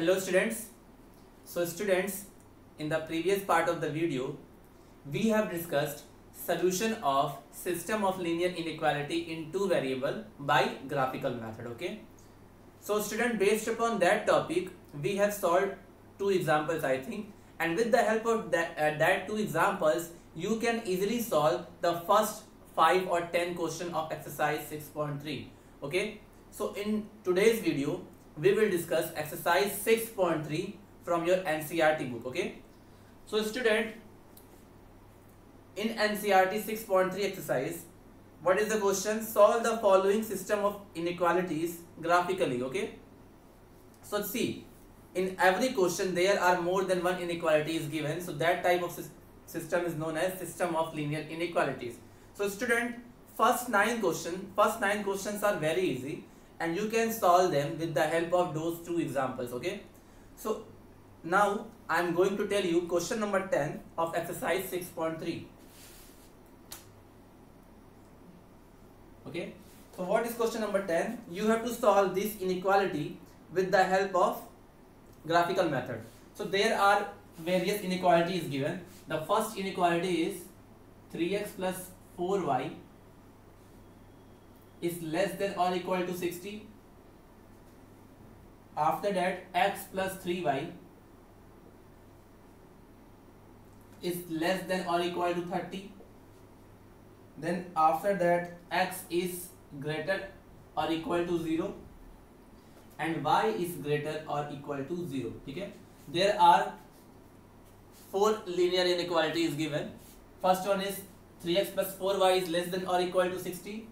Hello students. So students, in the previous part of the video, we have discussed solution of system of linear inequality in two variable by graphical method. Okay. So student, based upon that topic, we have solved two examples I think and with the help of that, uh, that two examples, you can easily solve the first 5 or 10 question of exercise 6.3. Okay. So in today's video, we will discuss exercise 6.3 from your NCERT book. Okay. So student, in NCERT 6.3 exercise, what is the question? Solve the following system of inequalities graphically. Okay. So see, in every question there are more than one inequality is given. So that type of system is known as system of linear inequalities. So student, first nine question, first nine questions are very easy and you can solve them with the help of those two examples okay? So now i am going to tell you question number 10 of exercise 6.3 okay? So what is question number 10 you have to solve this inequality with the help of graphical method. So there are various inequalities given. The first inequality is 3x plus 4y is less than or equal to 60 after that x plus 3y is less than or equal to 30 then after that x is greater or equal to 0 and y is greater or equal to 0 okay? There are four linear inequalities given. First one is 3x plus 4y is less than or equal to 60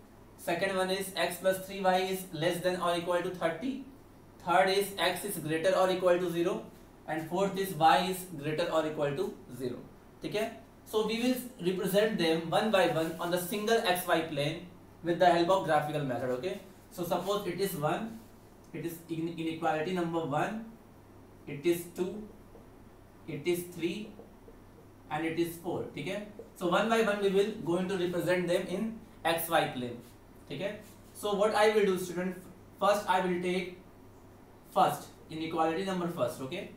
second one is x plus 3y is less than or equal to 30 third is x is greater or equal to 0 and fourth is y is greater or equal to 0 okay so we will represent them one by one on the single xy plane with the help of graphical method okay? So suppose it is 1 it is inequality number 1 it is 2 it is 3 and it is 4 okay so one by one we will going to represent them in xy plane okay so what i will do student first i will take first inequality number first okay?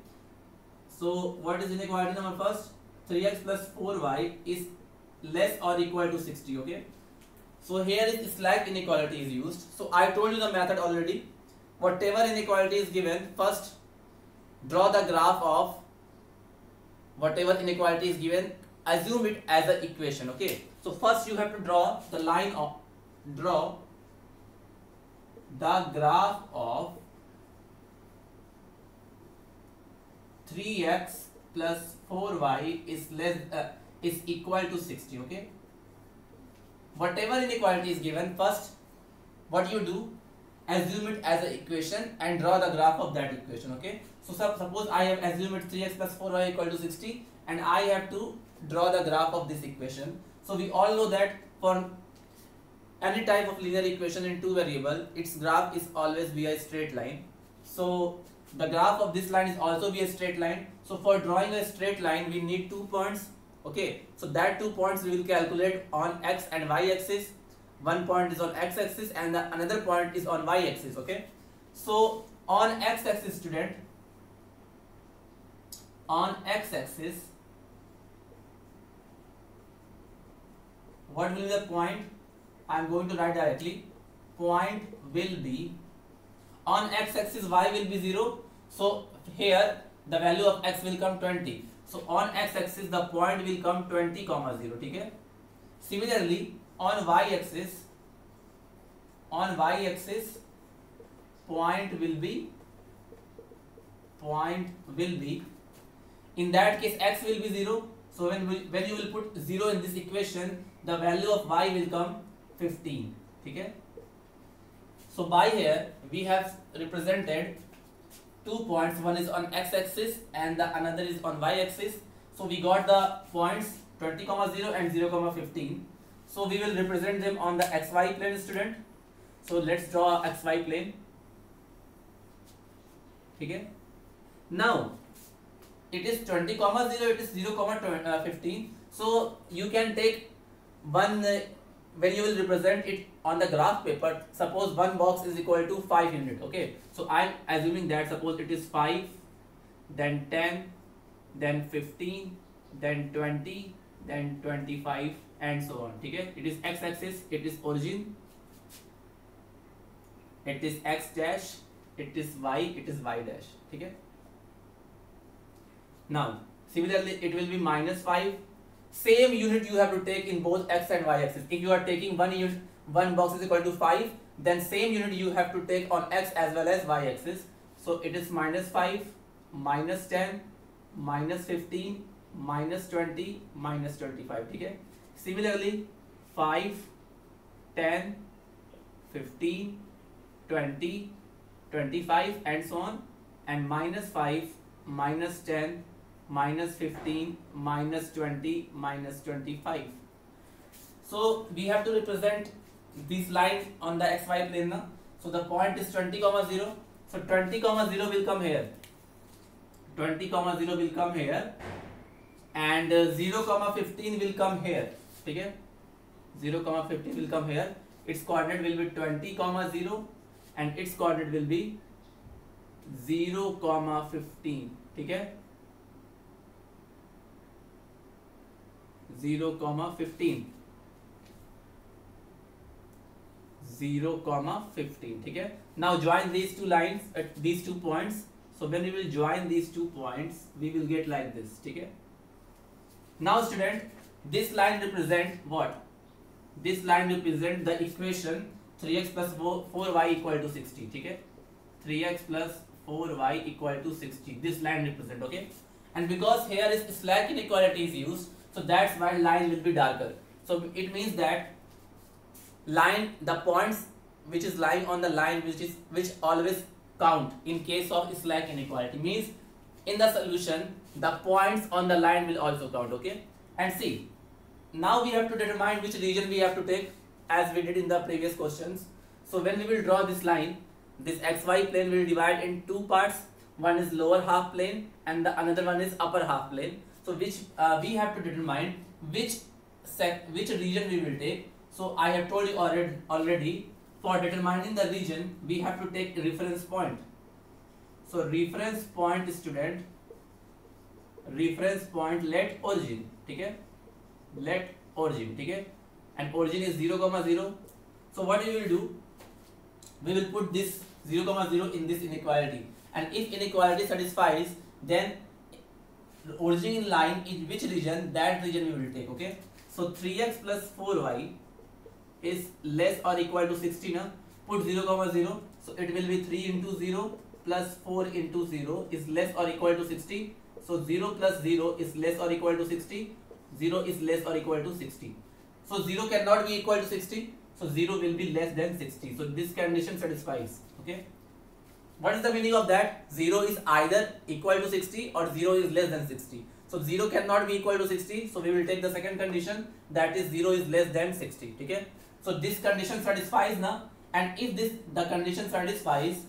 So what is inequality number first? 3x plus 4y is less or equal to 60 okay? So here is slack inequality is used. So i told you the method already. Whatever inequality is given first draw the graph of whatever inequality is given assume it as an equation okay? So first you have to draw the line of draw the graph of 3x plus 4y is less uh, is equal to 60 okay? Whatever inequality is given first what you do? Assume it as an equation and draw the graph of that equation okay? So suppose i have assumed 3x plus 4y equal to 60 and i have to draw the graph of this equation. So we all know that for any type of linear equation in two variable its graph is always be a straight line. So the graph of this line is also be a straight line. So for drawing a straight line we need two points. Okay? So that two points we will calculate on x and y axis. One point is on x axis and the another point is on y axis. Okay? So on x axis student on x axis what will be the point I am going to write directly. Point will be on x axis y will be 0 so here the value of x will come 20 so on x axis the point will come 20 comma 0 okay similarly on y axis on y axis point will be point will be in that case x will be 0 so when we, when you will put 0 in this equation the value of y will come 15 ठीक है so by here we have represented two points one is on x axis and the another is on y axis so we got the points 20 comma 0 and 0 comma 15 so we will represent them on the xy plane student so let's draw xy plane ठीक है now it is 20 comma 0 it is 0 comma uh, 15 so you can take one uh, when you will represent it on the graph paper, suppose one box is equal to 500, okay? So I'm assuming that suppose it is 5, then 10, then 15, then 20, then 25 and so on, okay? It is x-axis, it is origin, it is x dash, it is y, it is y dash, okay? Now, similarly, it will be minus 5, same unit you have to take in both x and y axis. If you are taking one unit, one box is equal to 5, then same unit you have to take on x as well as y axis. So it is minus 5, minus 10, minus 15, minus 20, minus 25. Okay? Similarly, 5, 10, 15, 20, 25 and so on and minus 5, minus 10, minus 15, minus 20, minus 25. So we have to represent this line on the xy plane. now. So the point is 20 comma 0. So 20 comma 0 will come here. 20 comma 0 will come here and uh, 0 comma 15 will come here. Okay? 0 comma 15 will come here. Its coordinate will be 20 comma 0 and its coordinate will be 0 comma 15. Okay? 0 comma 15 0 comma 15 ठीक है now join these two lines at these two points so when we will join these two points we will get like this ठीक है now student this line represent what this line represent the equation 3x plus 4, 4y equal to 60 ठीक है 3x plus 4y equal to 60 this line represent okay and because here is slack inequality is used so that's why line will be darker. So it means that line the points which is lying on the line which is which always count in case of slack inequality. Means in the solution the points on the line will also count okay? And see now we have to determine which region we have to take as we did in the previous questions. So when we will draw this line this xy plane will divide in two parts. One is lower half plane and the another one is upper half plane so which uh, we have to determine which sec which region we will take so i have told you already already for determining the region we have to take reference point so reference point student reference point let origin ठीक है let origin ठीक है and origin is 0 comma 0 so what we will do we will put this 0 comma 0 in this inequality and if inequality satisfies then origin in line in which region that region we will take okay? So 3x plus 4y is less or equal to 60 now put 0 comma 0 so it will be 3 into 0 plus 4 into 0 is less or equal to 60 so 0 plus 0 is less or equal to 60 0 is less or equal to 60 so 0 cannot be equal to 60 so 0 will be less than 60 so this condition satisfies okay what is the meaning of that? 0 is either equal to 60 or 0 is less than 60 so 0 cannot be equal to 60 so we will take the second condition. That is 0 is less than 60 okay? So this condition satisfies now and if this the condition satisfies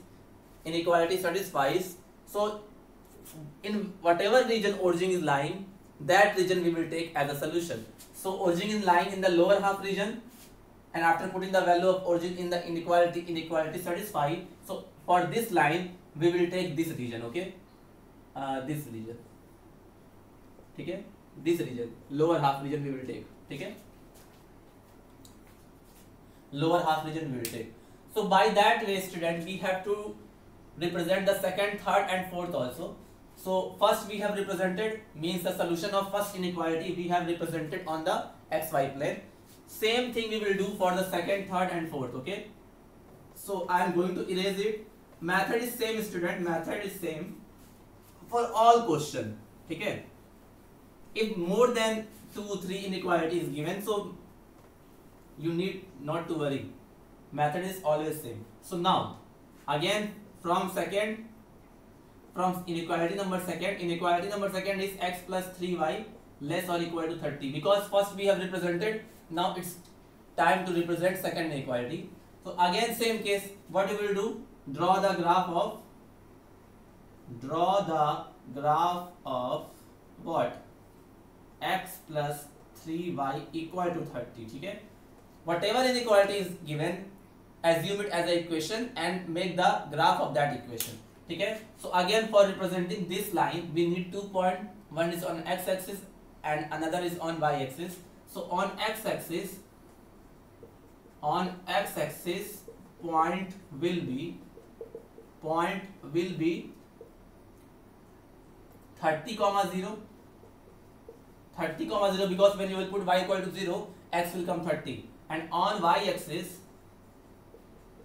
inequality satisfies so in whatever region origin is lying that region we will take as a solution. So origin is lying in the lower half region and after putting the value of origin in the inequality inequality satisfied for this line we will take this region okay uh, this region ठीक है this region lower half region we will take ठीक है lower half region we will take so by that way student we have to represent the second third and fourth also so first we have represented means the solution of first inequality we have represented on the xy plane same thing we will do for the second third and fourth okay so i am going to erase it method is same student method is same for all question ठीक है if more than two three inequality is given so you need not to worry method is always same so now again from second from inequality number second inequality number second is x plus 3y less or equal to 30 because first we have represented now it's time to represent second inequality so again same case what you will do draw the graph of draw the graph of what x plus 3y equal to 30 ठीक है whatever inequality is given assume it as a equation and make the graph of that equation ठीक है so again for representing this line we need two point one is on x axis and another is on Y axis so on x axis on x axis point will be point will be 30 comma 0 30 comma 0 because when you will put y equal to 0 x will come 30 and on y axis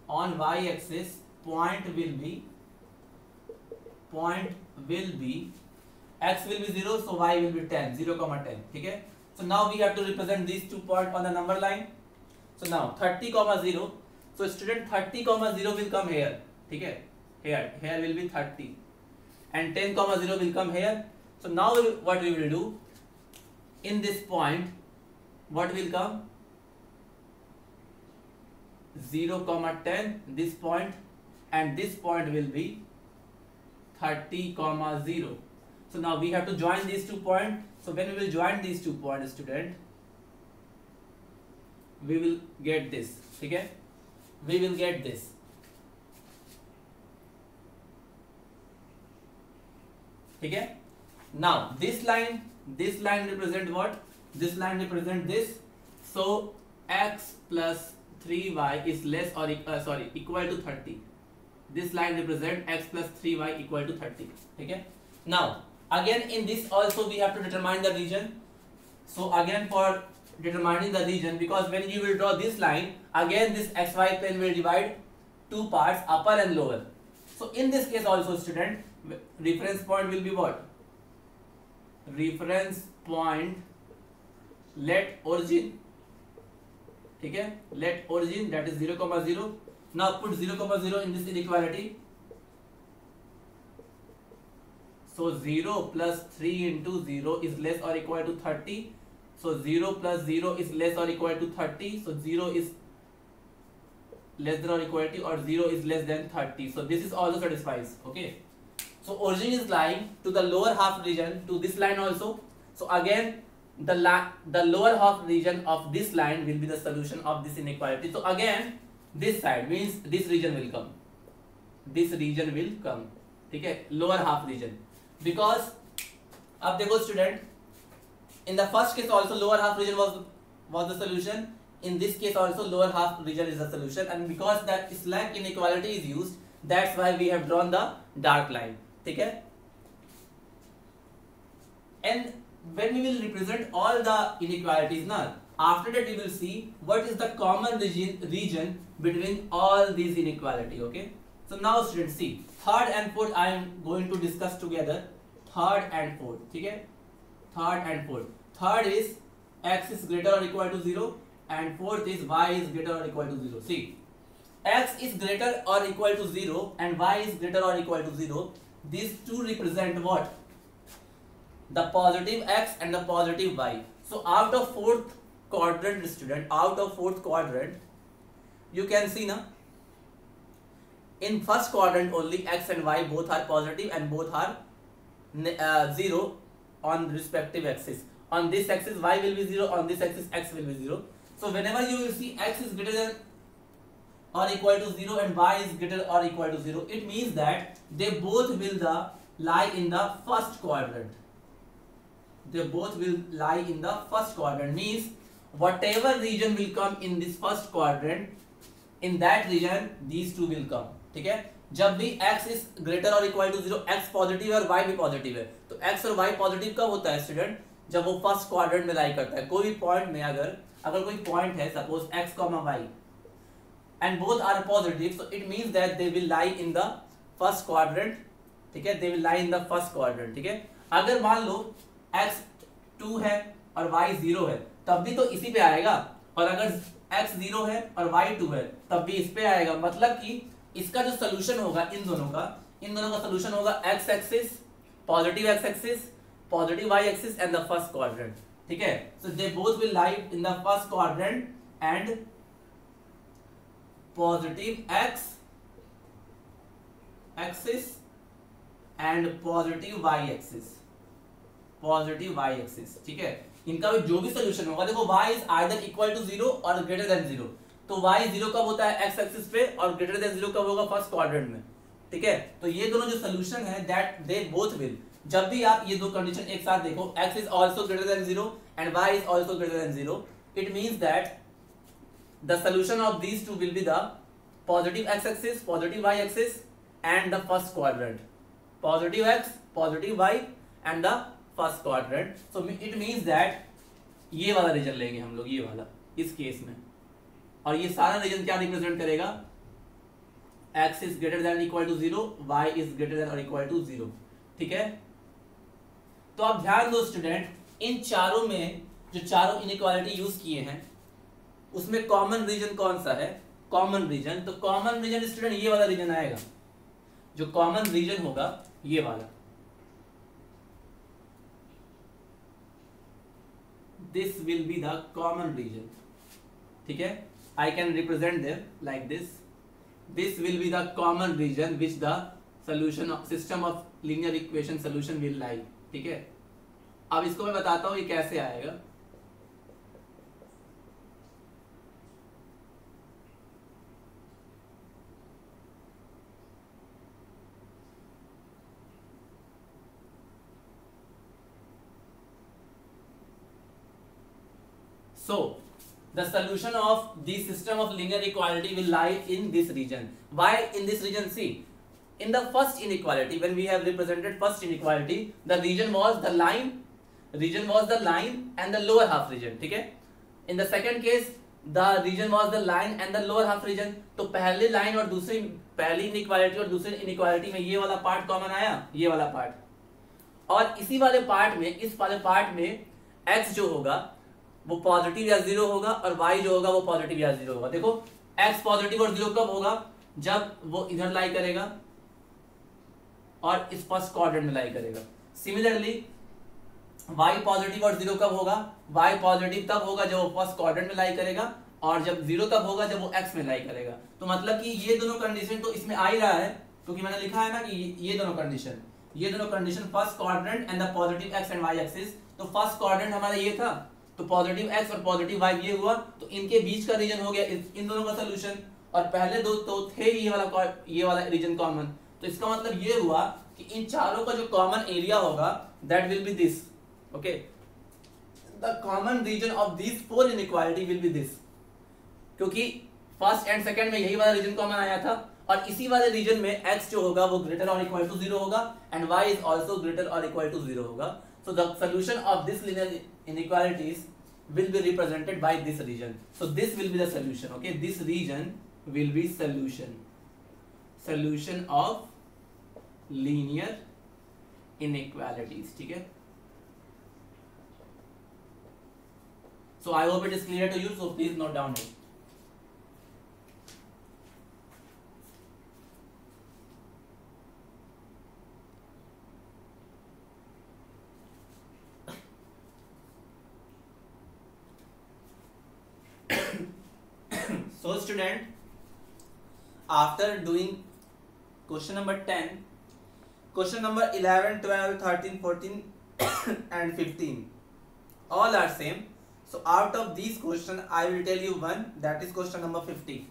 on y axis point will be point will be x will be 0 so y will be 10 0 comma 10 okay? So now we have to represent these two point on the number line. So now 30 comma 0 so student 30 comma 0 will come here okay? Here here will be 30 and 10 comma 0 will come here. So now what we will do? In this point what will come? 0 comma 10 this point and this point will be 30 comma 0 so now we have to join these two points. So when we will join these two points student we will get this okay? We will get this okay now this line this line represent what? This line represent this. So x plus 3y is less or uh, sorry equal to 30 this line represent x plus 3y equal to 30 okay now again in this also we have to determine the region. So again for determining the region because when you will draw this line again this xy plane will divide two parts upper and lower. So in this case also student reference point will be what reference point let origin ठीक है let origin that is 0 comma 0 now put 0 comma 0 in this inequality so 0 plus 3 into 0 is less or equal to 30 so 0 plus 0 is less or equal to 30. So 0 is less than or equal to or 0 is less than 30. So this is also satisfies. Okay. So origin is lying to the lower half region to this line also. So again the la the lower half region of this line will be the solution of this inequality. So again this side means this region will come. This region will come. Okay. Lower half region because अब देखो student in the first case also lower half region was was the solution in this case also lower half region is the solution and because that slack inequality is used that's why we have drawn the dark line okay and when we will represent all the inequalities now after that we will see what is the common region region between all these inequality okay? So now students see third and fourth i am going to discuss together. Third and fourth okay third and fourth. Third is x is greater or equal to 0 and fourth is y is greater or equal to 0 see x is greater or equal to 0 and y is greater or equal to 0 these two represent what? The positive x and the positive y. So out of fourth quadrant student out of fourth quadrant you can see now in first quadrant only x and y both are positive and both are uh, 0 on respective axis on this axis y will be 0 on this axis x will be 0 so whenever you will see x is greater than or equal to 0 and y is greater or equal to 0 it means that they both will the lie in the first quadrant they both will lie in the first quadrant means whatever region will come in this first quadrant in that region these two will come ठीक है जब भी x is greater or equal to 0 x positive है और y भी positive है तो x और y पॉजिटिव कब होता है स्टूडेंट जब वो फ़र्स्ट क्वाड्रेंट में लाई करता है कोई भी पॉइंट में अगर अगर कोई पॉइंट है suppose x comma and both are positive. So, it means that they will lie in the first quadrant. ठीक है? They will lie in the first quadrant. ठीक है? अगर मान लो, x 2 है और y 0 है, तब भी तो इसी पे आएगा। और अगर x 0 है और y 2 है, तब भी इस पे आएगा। मतलब कि इसका जो सोल्यूशन होगा इन दोनों का, इन दोनों का सोल्यूशन होगा x axis positive x axis positive y axis and the first quadrant ठीक है? So they both will lie in the first quadrant and positive x, axis, and positive y axis. Positive y axis, ठीक है? इनका भी जो भी solution होगा, देखो, y is either equal to zero और ग्रेटर देन ज़ीरो तो y ज़ीरो कब होता है? x एक्सिस पे और ग्रेटर देन ज़ीरो कब होगा? फ़र्स्ट क्वाड्रेंट में, ठीक है? तो ये दोनों जो सोल्यूशन है दैट दे बोथ विल जब भी आप ये दो कंडीशन एक साथ देखो, x is also greater than zero and y is also greater than zero it means that the solution of these two will be the positive x axis positive y axis and the first quadrant positive x positive y and the first quadrant so it means that ये वाला reason लेंगे हम लोग, ये वाला, इस case में। और ये सारा रीजन क्या रिप्रेजेंट करेगा? X is greater than equal to zero y is greater than और इक्वल टू ज़ीरो ठीक है? तो आप ध्यान दो स्टूडेंट इन चारों में जो चारों इनइक्वालिटी यूज़ किए हैं उसमें कॉमन रीजन कौन सा है? कॉमन रीजन तो कॉमन रीजन स्टूडेंट ये वाला रीजन आएगा। जो कॉमन रीजन होगा, ये वाला। This will be the common region ठीक है? I can represent there like this this will be the common region which the solution system of linear equation solution will like ठीक है? अब इसको मैं बताता हूँ, ये कैसे आएगा। So, the solution of the system of linear equality will lie in this region. Why in this region? See, in the first inequality, when we have represented first inequality, the region was the line, region was the line and the lower half region, Okay. In the second case, the region was the line and the lower half region. तो पहले line और दूसरी पहली inequality और दूसरी inequality में ये वाला part common आया, ये वाला part. और इसी वाले part में, इस वाले part में x जो होगा वो पॉजिटिव या ज़ीरो होगा और वाई जो होगा वो पॉजिटिव या ज़ीरो होगा। देखो एक्स पॉजिटिव और ज़ीरो कब होगा? जब वो इधर लाई करेगा और इस फ़र्स्ट क्वाड्रेंट में लाई करेगा। सिमिलरली वाई पॉजिटिव और ज़ीरो कब होगा? वाई पॉजिटिव तब होगा जब वो फ़र्स्ट क्वाड्रेंट में लाई करेगा और जब ज़ीरो तब होगा जब वो एक्स में लाई करेगा। तो मतलब कि ये दोनों कंडीशन तो इसमें आ ही रहा है, क्योंकि मैंने लिखा है ना कि ये दोनों कंडीशन ये दोनों condition first quadrant and the positive x and y axis तो फ़र्स्ट क्वाड्रेंट हमारा ये था तो पॉजिटिव एक्स और पॉजिटिव वाई ये हुआ तो इनके बीच का रीजन हो गया इन दोनों का सोल्यूशन और पहले दो तो थे ये वाला ये वाला रीजन कॉमन तो इसका मतलब ये हुआ कि इन चारों का जो कॉमन एरिया होगा that will be this okay the common region of this four inequality will be this क्योंकि फ़र्स्ट एंड सेकंड में यही वाला रीजन कॉमन आया था, और इसी वाले रीजन में x जो होगा वो ग्रेटर और इक्वल टू ज़ीरो होगा and y is also greater और इक्वल टू ज़ीरो होगा। So the solution of this linear inequalities will be represented by this region. So this will be the solution. Okay, this region will be solution. Solution of linear inequalities. ठीक है? So I hope it is clear to you. So please note down it. So student after doing question number 10 question number 11 12 13 14 and 15 all are same. So out of these question i will tell you one that is question number 15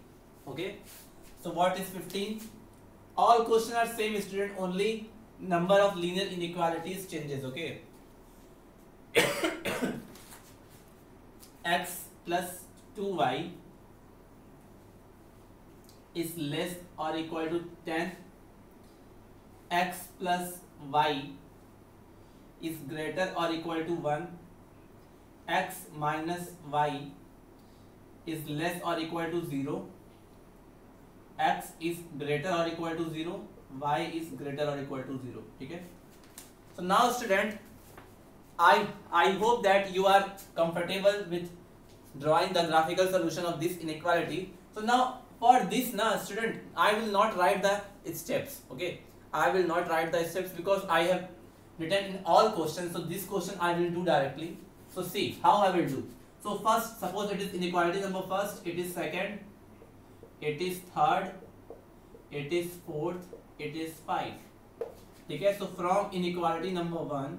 okay? So what is 15 all question are same student only number of linear inequalities changes okay? X plus 2y is less or equal to 10 x plus y is greater or equal to 1 x minus y is less or equal to 0 x is greater or equal to 0 y is greater or equal to 0 okay? So now student i i hope that you are comfortable with drawing the graphical solution of this inequality. So now for this now student I will not write the steps okay? I will not write the steps because I have written in all questions so this question I will do directly. So see how I will do? So first suppose it is inequality number first it is second it is third it is fourth it is five. okay so from inequality number one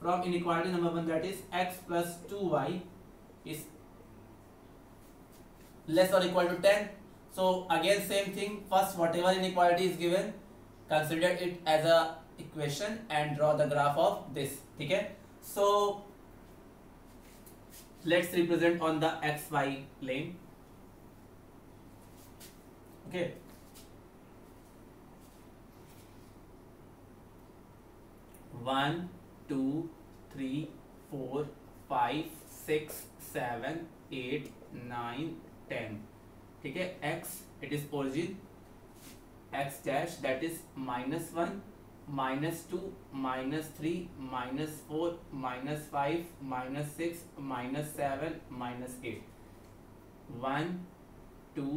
from inequality number one that is x plus 2y is less or equal to 10 so again same thing. First whatever inequality is given consider it as a equation and draw the graph of this okay? So let's represent on the xy plane. Okay. One two three four five six seven eight nine ten ठीक है x it is origin x dash that is minus one minus two minus three minus four minus five minus six minus seven minus eight one two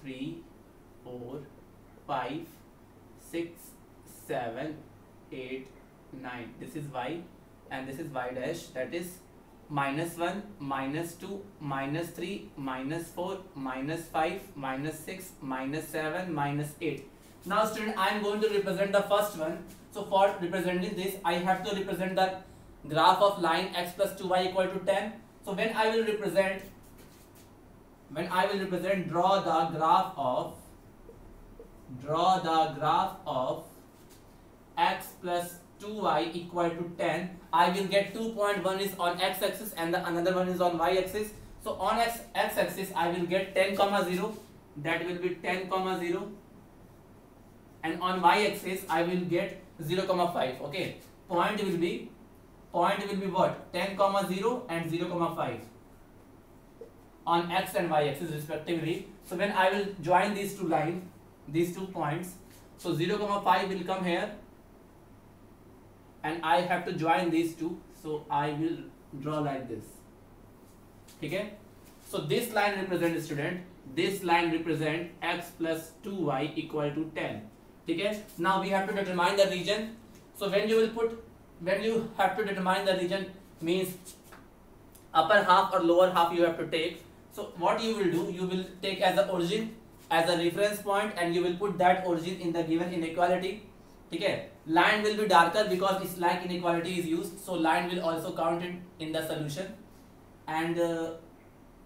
three four five six seven eight nine this is y and this is y dash that is minus 1 minus 2 minus 3 minus 4 minus 5 minus 6 minus 7 minus 8 now student i am going to represent the first one. So for representing this i have to represent the graph of line x plus 2y equal to 10 so when i will represent when i will represent draw the graph of draw the graph of x plus 2y equal to 10 I will get 2.1 is on x axis and the another one is on y axis. So on x, x axis I will get 10 comma 0 that will be 10 comma 0 and on y axis I will get 0 comma 5 okay? Point will be point will be what? 10 comma 0 and 0 comma 5 on x and y axis respectively. So when I will join these two lines these two points so 0 comma 5 will come here and I have to join these two so I will draw like this. Okay? So this line represent student this line represent x plus 2y equal to 10 okay? Now we have to determine the region. So when you will put when you have to determine the region means upper half or lower half you have to take. So what you will do you will take as the origin as a reference point and you will put that origin in the given inequality. Okay line will be darker because its like inequality is used so line will also count in, in the solution. And uh,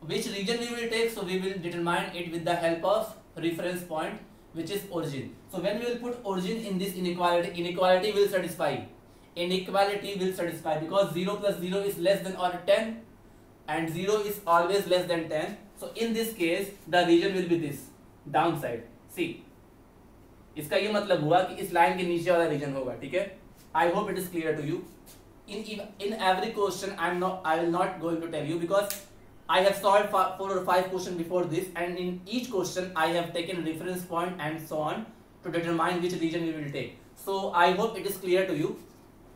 which region we will take so we will determine it with the help of reference point which is origin. So when we will put origin in this inequality inequality will satisfy. Inequality will satisfy because 0 plus 0 is less than or 10 and 0 is always less than 10 so in this case the region will be this downside. See इसका ये मतलब हुआ कि इस line के नीचे वाला reason होगा, ठीक है? I hope it is clear to you in in every question I am not I will not going to tell you because I have solve four or five question before this and in each question I have taken reference point and so on to determine which region you will take so I hope it is clear to you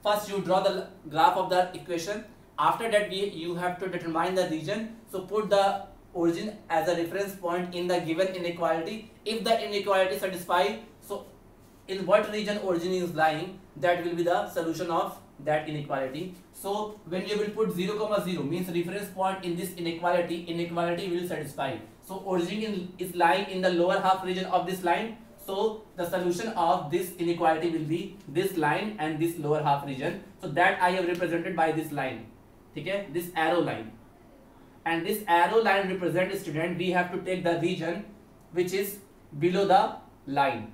first you draw the graph of the equation after that, we, you have to determine the region. So, put the origin as a reference point in the given inequality. If the inequality satisfies in what region origin is lying, that will be the solution of that inequality. So when you will put 0 comma 0 means reference point in this inequality, inequality will satisfy. So origin is lying in the lower half region of this line. So the solution of this inequality will be this line and this lower half region. So that I have represented by this line. Okay, this arrow line. And this arrow line represents student we have to take the region which is below the line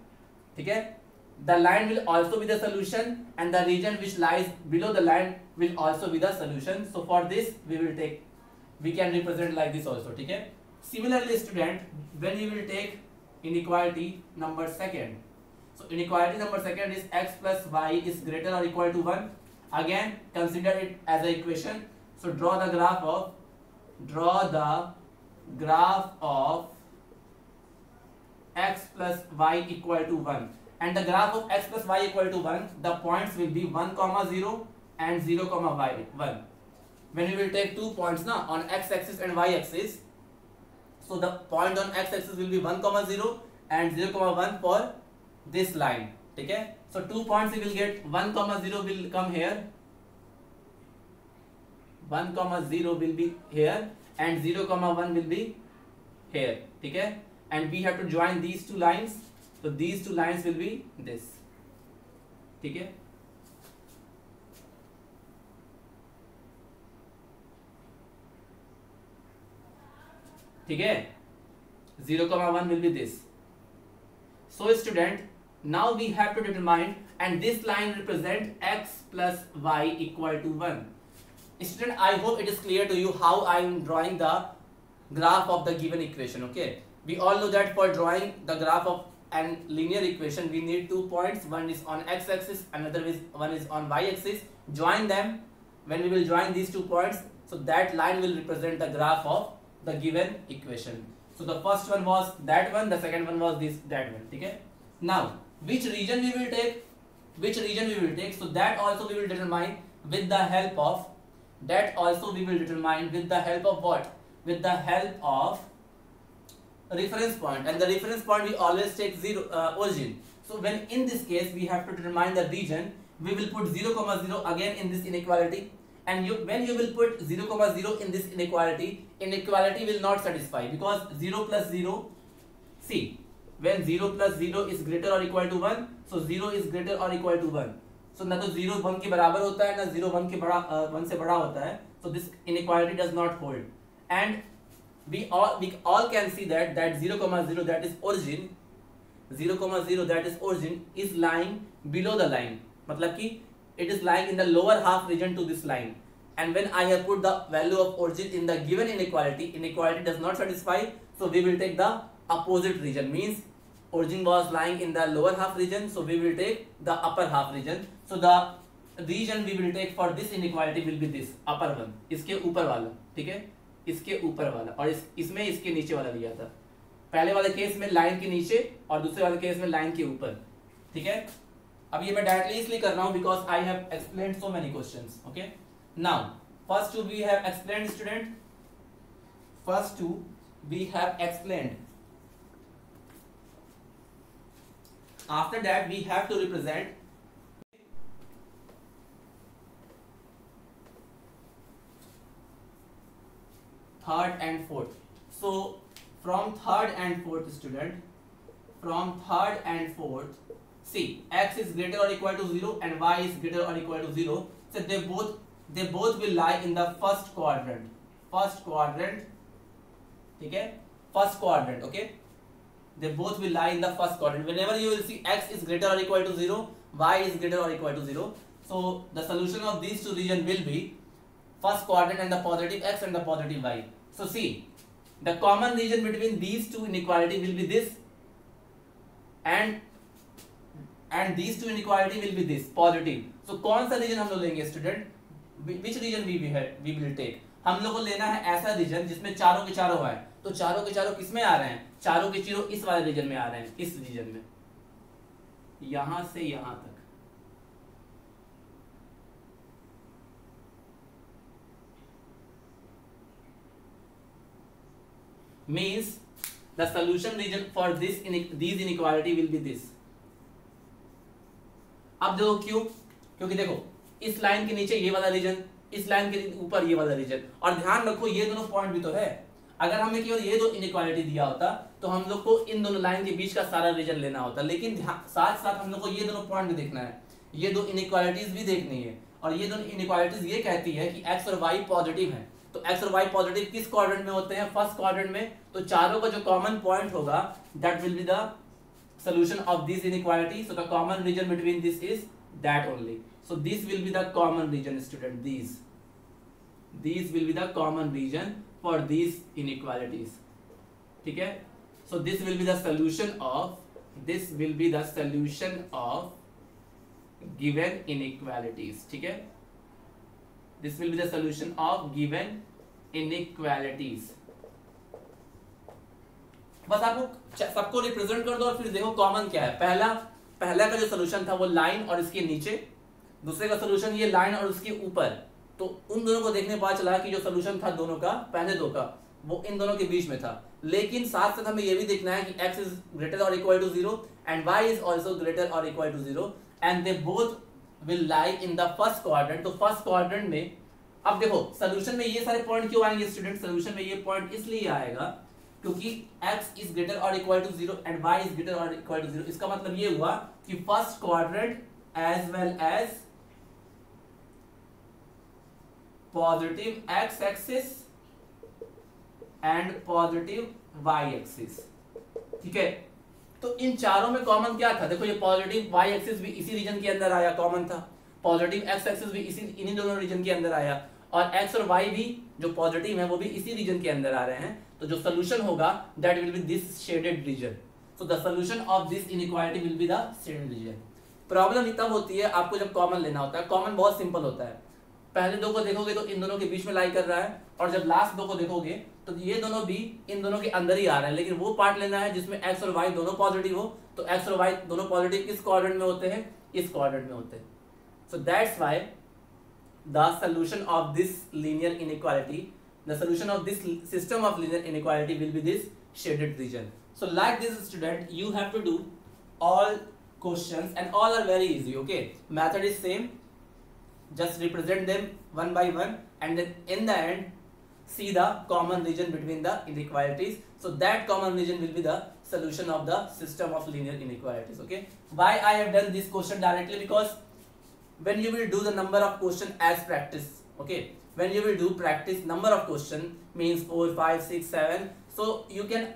ठीक है the line will also be the solution and the region which lies below the line will also be the solution. So for this we will take we can represent like this also okay? Similarly student when we will take inequality number second. So inequality number second is x plus y is greater or equal to 1 again consider it as an equation. So draw the graph of draw the graph of x plus y equal to 1 and the graph of x plus y equal to 1 the points will be 1 comma 0 and 0 comma y 1 when we will take two points now on x axis and y axis so the point on x axis will be 1 comma 0 and 0 comma 1 for this line okay? So two points we will get 1 comma 0 will come here 1 comma 0 will be here and 0 comma 1 will be here okay? And we have to join these two lines so these two lines will be this ठीक है ठीक है 0 comma 1 will be this so student now we have to determine and this line represent x plus y equal to 1 student i hope it is clear to you how i am drawing the graph of the given equation okay we all know that for drawing the graph of an linear equation we need two points. One is on x axis another is one is on y axis join them. When we will join these two points so that line will represent the graph of the given equation. So the first one was that one the second one was this that one okay? Now which region we will take? Which region we will take? So that also we will determine with the help of that also we will determine with the help of what? With the help of reference point and the reference point we always take zero uh, origin so when in this case we have to determine the region we will put 0 comma 0 again in this inequality and you, when you will put 0 comma 0 in this inequality inequality will not satisfy because 0 plus 0 see when 0 plus 0 is greater or equal to 1 so 0 is greater or equal to 1 so ना तो 0 1 के बराबर होता है ना 0 1 के बड़ा uh, 1 से बड़ा होता है so this inequality does not hold and we all we all can see that that 0 comma 0 that is origin 0 comma 0 that is origin is lying below the line मतलब कि it is lying in the lower half region to this line and when I have put the value of origin in the given inequality inequality does not satisfy so we will take the opposite region means origin was lying in the lower half region so we will take the upper half region so the region we will take for this inequality will be this upper one इसके ऊपर वाला ठीक है इसके ऊपर वाला, और इस, इसमें इसके नीचे वाला लिया था। पहले वाले केस में लाइन के नीचे, और दूसरे वाले केस में लाइन के ऊपर। ठीक है? अब ये मैं डायरेक्टली इसलिए कर रहा हूँ because I have explain so many question okay now first two we have explain student first two we have explain after that, we have to represent third and fourth. So from third and fourth student from third and fourth see x is greater or equal to 0 and y is greater or equal to 0 so they both they both will lie in the first quadrant. First quadrant okay first quadrant okay? They both will lie in the first quadrant. Whenever you will see x is greater or equal to 0 y is greater or equal to 0 so the solution of these two region will be first quadrant and the positive x and the positive y so, see, the common region between these two inequality will be this and and these two inequality will be this positive so कौन सा region हम लोग लेंगे student which region we we will take हम लोग को लेना है ऐसा रीजन जिसमें चारों के चारों है। तो चारों के चारों किसमें आ रहे हैं? चारों के चारों इस वाले रीजन में आ रहे हैं, इस रीजन में। यहाँ से यहाँ तक। Means the solution region for this in these inequality will be this. अब देखो क्यों? क्योंकि देखो, इस लाइन के नीचे ये वाला रीजन इस लाइन के ऊपर ये वाला रीजन और ध्यान रखो, ये दोनों पॉइंट भी तो है। अगर हमें केवल ये दो इनइक्वालिटी दिया होता तो हम लोग को इन दोनों लाइन के बीच का सारा रीजन लेना होता। लेकिन साथ साथ हम लोग को ये दोनों पॉइंट भी देखना है। ये दो इनक्वालिटीज भी देखनी है। और ये दोनों इनइक्वालिटीज ये कहती है कि एक्स और वाई पॉजिटिव है। तो एक्स और वाई पॉजिटिव किस क्वाड्रेंट में होते हैं? फ़र्स्ट क्वाड्रेंट में तो चारों का जो कॉमन पॉइंट होगा that will be the solution of this inequality so the common region between this is that only so this will be the common region student these this will be the common region for these inequalities ठीक है? So this will be the solution of this will be the solution of given inequalities ठीक है? This will be the solution of given inequalities बस आपको सबको represent कर दो और फिर देखो कॉमन क्या है। पहला पहला का जो सोल्यूशन था वो लाइन और इसके नीचे। दूसरे का सोल्यूशन ये लाइन और उसके ऊपर। तो उन दोनों को देखने पता चला कि जो सोल्यूशन था दोनों का, पहले दो का, वो इन दोनों के बीच में था। लेकिन साथ साथ हमें ये भी देखना है कि x इज़ ग्रेटर और equal to zero and y is also greater और equal to zero and they both will lie in the first quadrant तो फ़र्स्ट क्वाड्रेंट में, अब देखो सोल्यूशन में ये सारे पॉइंट क्यों आएँगे स्टूडेंट सोल्यूशन में ये पॉइंट इसलिए आएगा क्योंकि x इज़ ग्रेटर और equal to zero and y is greater और इक्वल टू ज़ीरो इसका मतलब ये हुआ कि first quadrant as well as positive x axis and positive y axis ठीक है? तो इन चारों में कॉमन क्या था? देखो ये पॉजिटिव वाई एक्सिस भी इसी रीजन के अंदर आया कॉमन था। पॉजिटिव एक्स एक्सिस भी इसी, इन्हीं दोनों रीजन के अंदर आया। और एक्स और वाई भी जो पॉजिटिव है, वो भी इसी रीजन के अंदर आ रहे हैं। तो जो सोल्यूशन होगा that will be this shaded region so the solution of this inequality will be the shaded region problem तब होती है, आपको जब कॉमन लेना होता है कॉमन बहुत सिंपल होता है। पहले दो को देखोगे तो इन दोनों के बीच में लाई कर रहा है, और जब लास्ट दो को देखोगे तो ये दोनों भी इन दोनों के अंदर ही आ रहे हैं, लेकिन वो पार्ट लेना है जिसमें एक्स और वाई दोनों पॉजिटिव हो तो एक्स और वाई दोनों पॉजिटिव किस क्वाड्रेंट में होते हैं? इस क्वाड्रेंट में होते हैं। So that's why the solution of this linear inequality the solution of this system of linear inequality will be this shaded region. So like this student you have to do all questions and all are very easy okay? Method is same. Just represent them one by one and then in the end see the common region between the inequalities. So that common region will be the solution of the system of linear inequalities okay? Why i have done this question directly? Because when you will do the number of question as practice okay when you will do practice number of question means 4 5 6 7 so you can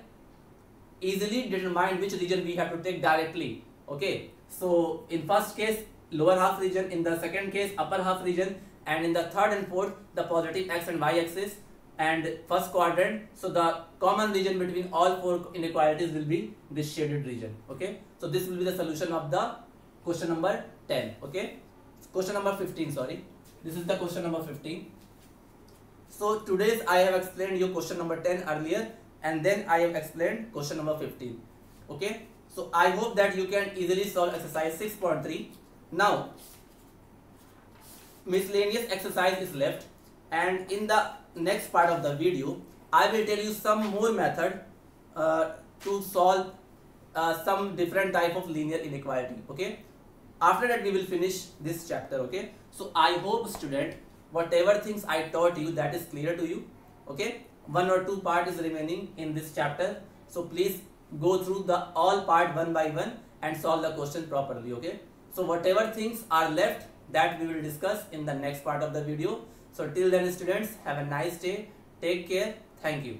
easily determine which region we have to take directly okay? So in first case lower half region in the second case upper half region and in the third and fourth the positive x and y axis and first quadrant. So the common region between all four inequalities will be this shaded region okay? So this will be the solution of the question number 10 okay? Question number 15 sorry. This is the question number 15 so today's i have explained you question number 10 earlier and then i have explained question number 15 okay so i hope that you can easily solve exercise 6.3 now, miscellaneous exercise is left and in the next part of the video, I will tell you some more method uh, to solve uh, some different type of linear inequality. Okay. After that, we will finish this chapter. Okay. So, I hope student, whatever things I taught you, that is clear to you. Okay. One or two part is remaining in this chapter. So, please go through the all part one by one and solve the question properly. Okay. So whatever things are left that we will discuss in the next part of the video. So till then students have a nice day. Take care. Thank you.